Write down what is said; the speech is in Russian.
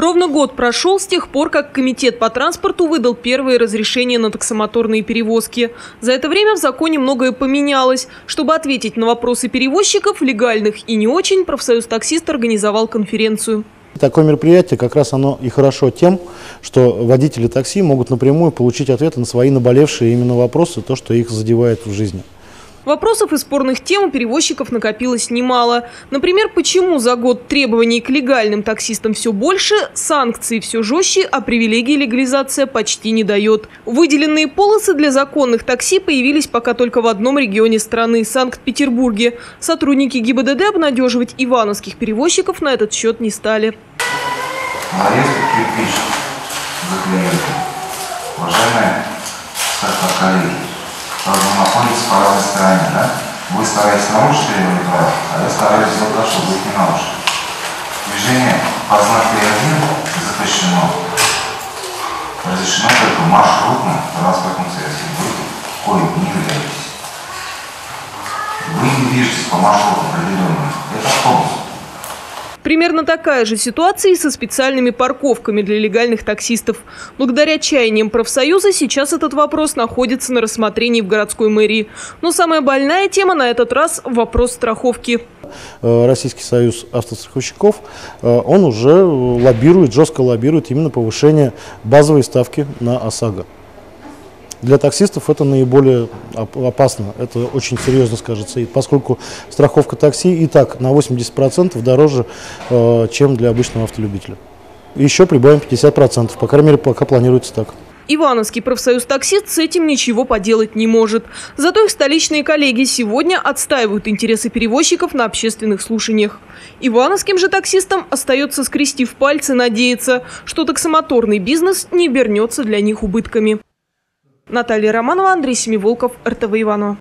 Ровно год прошел с тех пор, как Комитет по транспорту выдал первые разрешения на таксомоторные перевозки. За это время в законе многое поменялось. Чтобы ответить на вопросы перевозчиков, легальных и не очень, профсоюз таксист организовал конференцию. Такое мероприятие как раз оно и хорошо тем, что водители такси могут напрямую получить ответы на свои наболевшие именно вопросы, то, что их задевает в жизни. Вопросов и спорных тем у перевозчиков накопилось немало. Например, почему за год требований к легальным таксистам все больше, санкции все жестче, а привилегии легализация почти не дает. Выделенные полосы для законных такси появились пока только в одном регионе страны – Санкт-Петербурге. Сотрудники ГИБДД обнадеживать ивановских перевозчиков на этот счет не стали. Нарезка кирпич за. Уважаемые коллеги, Правда, он разной стороне, да? Вы стараетесь нарушить требования права, а я стараюсь сделать так, чтобы их не нарушить. Движение по знаку 1 запрещено. Разрешено только маршрутным транспортным средством. Вы коим не являетесь. Вы не движетесь по маршруту определенному. Это автобус. Примерно такая же ситуация и со специальными парковками для легальных таксистов. Благодаря чаяниям профсоюза сейчас этот вопрос находится на рассмотрении в городской мэрии. Но самая больная тема на этот раз – вопрос страховки. Э, Российский союз автостраховщиков, э, он уже лоббирует, жестко лоббирует именно повышение базовой ставки на ОСАГО. Для таксистов это наиболее опасно, это очень серьезно скажется, и поскольку страховка такси и так на 80% дороже, э, чем для обычного автолюбителя. Еще прибавим 50%, по крайней мере, пока планируется так. Ивановский профсоюз таксист с этим ничего поделать не может. Зато их столичные коллеги сегодня отстаивают интересы перевозчиков на общественных слушаниях. Ивановским же таксистам остается скрестив пальцы надеяться, что таксомоторный бизнес не обернется для них убытками. Наталья Романова, Андрей Семиволков, РТВ Иванова.